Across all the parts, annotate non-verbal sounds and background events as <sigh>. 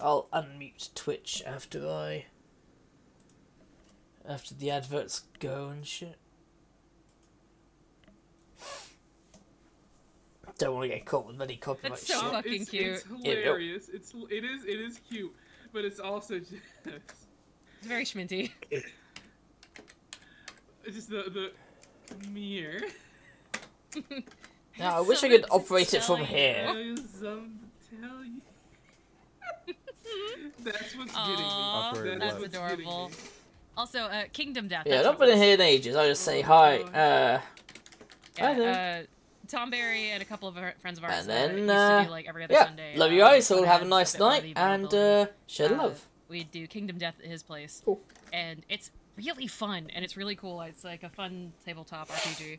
I'll unmute Twitch after I. After the adverts go and shit. Don't want to get caught with any copyright That's so shit. fucking it's, cute. It's hilarious. It's it is it is cute, but it's also <laughs> just It's very schminty. it's <laughs> just the the mirror. Now, I wish I could operate it from here. <laughs> There's something to tell you. That's what's getting me. Aw, That's left. what's adorable. getting me. Also, uh, Kingdom Death. Yeah, don't what been in it here in ages. I'll just say Oh, hi. God. Uh, Hi there. Uh, Tom Barry and a couple of friends of ours. and uh, then, used to uh, do, like every other yeah, Sunday. love you um, guys. All when have a nice bit more night and uh, share the Uh, love. we do Kingdom Death at his place, Cool. and it's really fun and it's really cool. It's like a fun tabletop RPG.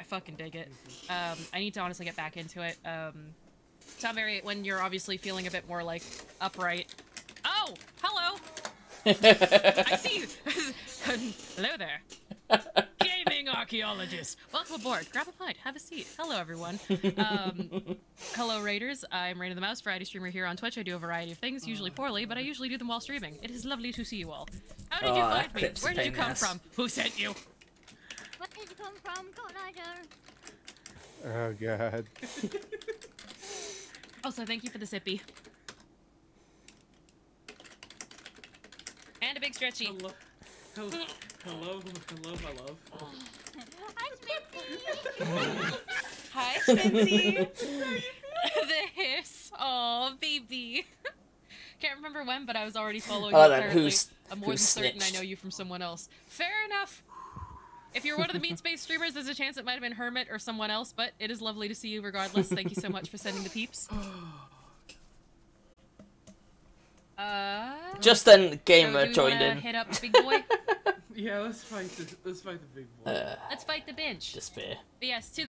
I fucking dig it. Um, I need to honestly get back into it. Um, Tom Barry, when you're obviously feeling a bit more like upright. Oh, hello. I see you. <laughs> Hello there. <laughs> Gaming archaeologist. Welcome aboard. Grab a pint. Have a seat. Hello, everyone. Um, <laughs> hello, Raiders. I'm Raina the Mouse, variety streamer here on Twitch. I do a variety of things, usually poorly, but I usually do them while streaming. It is lovely to see you all. How did you Oh, find me? Where did you pain in the come ass. from? Who sent you? Where did you come from, Collider? Oh god. Also, thank you for the sippy. And a big stretchy. Hello, hello, hello, hello, my love. Hi, Smithy! <laughs> Hi, <laughs> Spency. <laughs> the hiss. Oh, baby. Can't remember when, but I was already following I like you. that. apparently. Who's- I'm more who than certain I know you from someone else. Fair enough. If you're one of the Meat Space streamers, there's a chance it might have been Hermit or someone else, but it is lovely to see you regardless. Thank you so much for sending the peeps. <gasps> Uh, Just then, so Gamer do we joined in. Hit up Big Boy. <laughs> Yeah, let's fight the let's fight the big boy. Uh, Let's fight the bench. despair. But yes, to